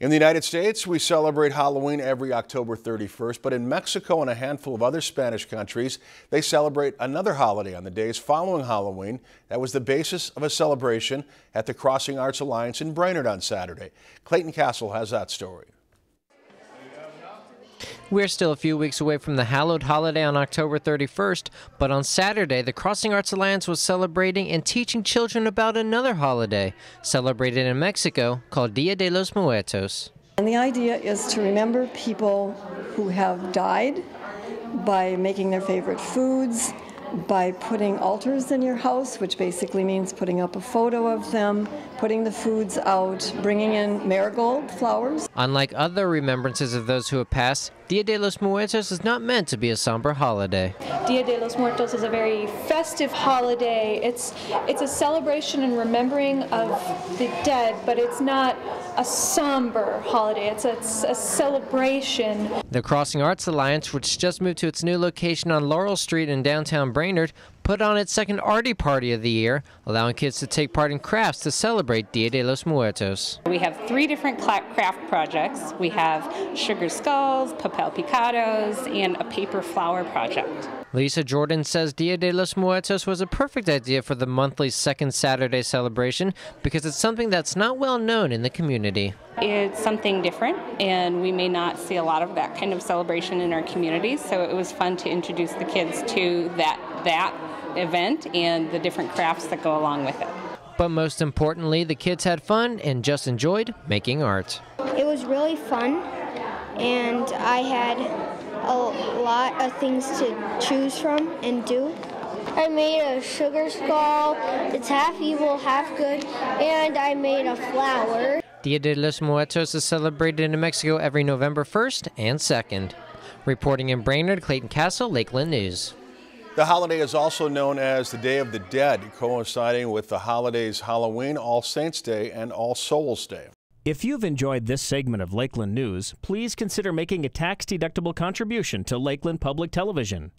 In the United States, we celebrate Halloween every October 31st, but in Mexico and a handful of other Spanish countries, they celebrate another holiday on the days following Halloween. That was the basis of a celebration at the Crossing Arts Alliance in Brainerd on Saturday. Clayton Castle has that story. We're still a few weeks away from the hallowed holiday on October 31st, but on Saturday, the Crossing Arts Alliance was celebrating and teaching children about another holiday celebrated in Mexico called Dia de los Muertos. And the idea is to remember people who have died by making their favorite foods, by putting altars in your house, which basically means putting up a photo of them, putting the foods out, bringing in marigold flowers. Unlike other remembrances of those who have passed, Dia de los Muertos is not meant to be a somber holiday. Dia de los Muertos is a very festive holiday. It's it's a celebration and remembering of the dead, but it's not a somber holiday. It's a, it's a celebration. The Crossing Arts Alliance, which just moved to its new location on Laurel Street in downtown Brainerd, put on its second Arty Party of the year, allowing kids to take part in crafts to celebrate Dia de los Muertos. We have three different craft projects. We have sugar skulls, papel picados, and a paper flower project. Lisa Jordan says Dia de los Muertos was a perfect idea for the monthly second Saturday celebration because it's something that's not well known in the community. It's something different, and we may not see a lot of that kind of celebration in our communities, so it was fun to introduce the kids to that, that event and the different crafts that go along with it. But most importantly, the kids had fun and just enjoyed making art. It was really fun, and I had a lot of things to choose from and do. I made a sugar skull. It's half evil, half good, and I made a flower. Dia de los Muertos is celebrated in New Mexico every November 1st and 2nd. Reporting in Brainerd, Clayton Castle, Lakeland News. The holiday is also known as the Day of the Dead, coinciding with the holidays Halloween, All Saints' Day, and All Souls' Day. If you've enjoyed this segment of Lakeland News, please consider making a tax-deductible contribution to Lakeland Public Television.